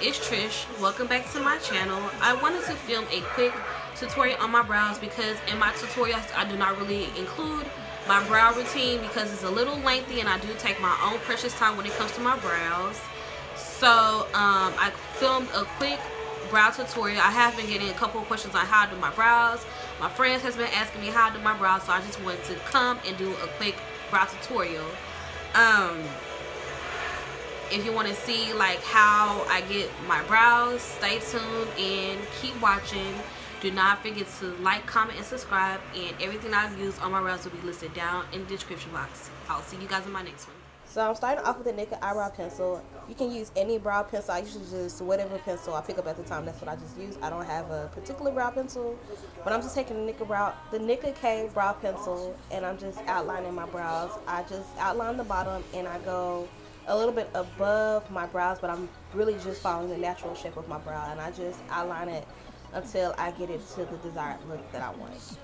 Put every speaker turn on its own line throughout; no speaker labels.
it's Trish. Welcome back to my channel. I wanted to film a quick tutorial on my brows because in my tutorials I do not really include my brow routine because it's a little lengthy and I do take my own precious time when it comes to my brows. So um, I filmed a quick brow tutorial. I have been getting a couple of questions on how to do my brows. My friends has been asking me how to do my brows so I just wanted to come and do a quick brow tutorial. Um, if you want to see like how I get my brows, stay tuned and keep watching. Do not forget to like, comment, and subscribe. And everything I've used on my brows will be listed down in the description box. I'll see you guys in my next one.
So I'm starting off with a NYX eyebrow pencil. You can use any brow pencil. I usually just whatever pencil I pick up at the time. That's what I just use. I don't have a particular brow pencil, but I'm just taking the NYX brow, the Nicka K brow pencil, and I'm just outlining my brows. I just outline the bottom and I go a little bit above my brows, but I'm really just following the natural shape of my brow, and I just outline it until I get it to the desired look that I want.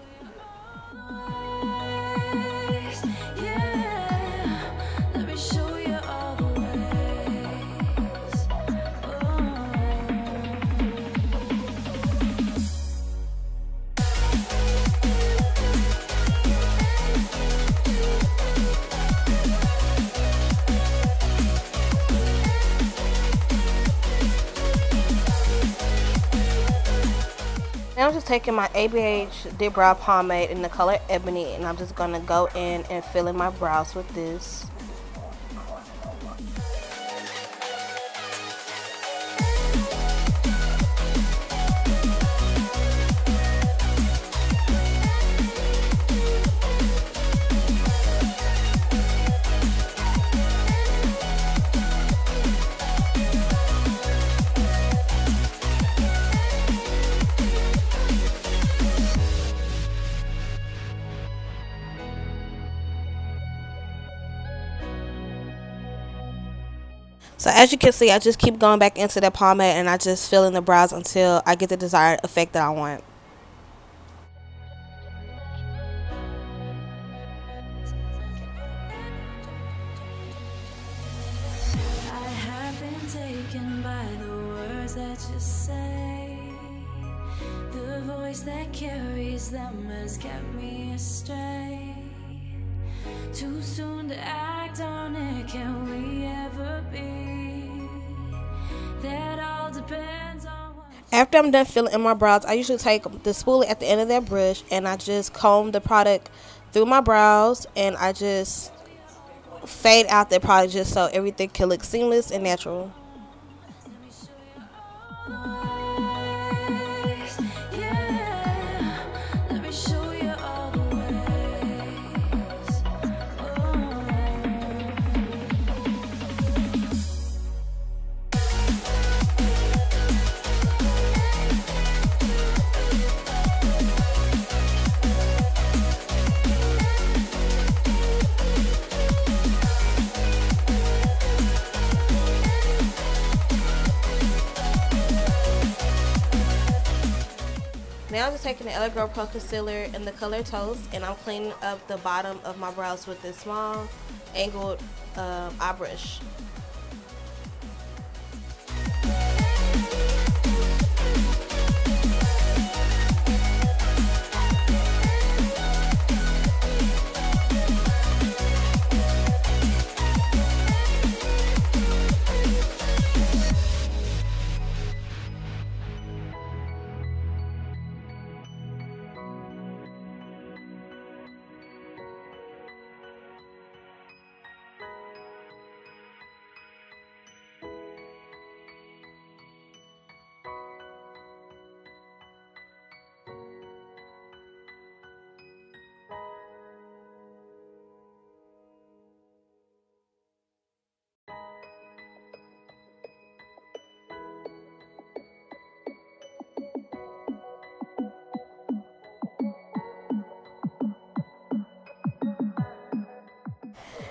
I'm just taking my ABH Dip Brow Pomade in the color Ebony and I'm just going to go in and fill in my brows with this. So as you can see, I just keep going back into the pomade and I just fill in the brows until I get the desired effect that I want. that carries them has kept me astray. Too soon to act on it, can we ever After I'm done filling in my brows, I usually take the spoolie at the end of that brush and I just comb the product through my brows and I just fade out the product just so everything can look seamless and natural. Taking the LA Girl Pro Concealer in the color Toast and I'm cleaning up the bottom of my brows with this small angled um, eye brush.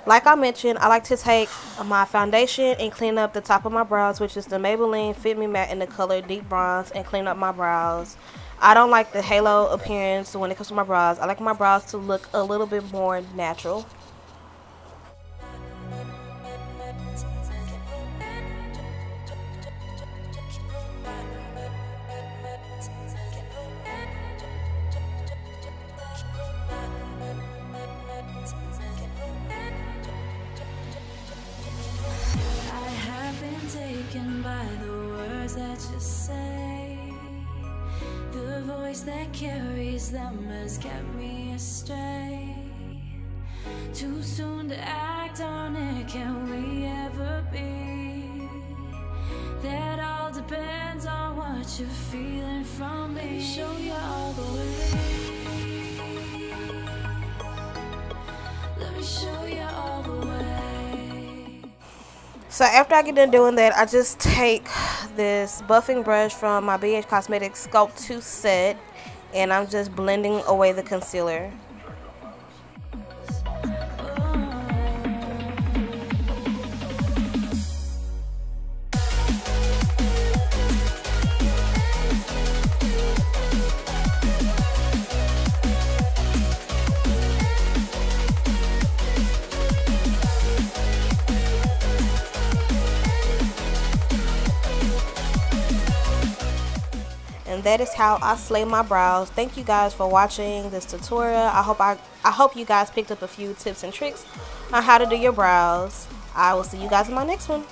Like I mentioned, I like to take my foundation and clean up the top of my brows, which is the Maybelline Fit Me Matte in the color Deep Bronze, and clean up my brows. I don't like the halo appearance when it comes to my brows. I like my brows to look a little bit more natural.
Voice that carries them has kept me astray. Too soon to act on it, can we ever be? That all depends on what you're feeling from me. Show you all the way. Let me show you all the way.
So after I get done doing that, I just take this buffing brush from my BH Cosmetics Sculpt 2 set and I'm just blending away the concealer. That is how I slay my brows. Thank you guys for watching this tutorial. I hope I, I hope you guys picked up a few tips and tricks on how to do your brows. I will see you guys in my next one.